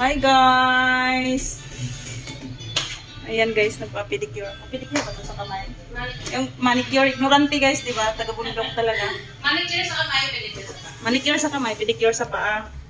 Hi guys! Ayan guys, nagpa-pedicure. Pedicure ba ito sa kamay? Yung manicure, ignorante guys, di ba? Taga-bundok talaga. Manicure sa kamay, pedicure sa paa. Manicure sa kamay, pedicure sa paa.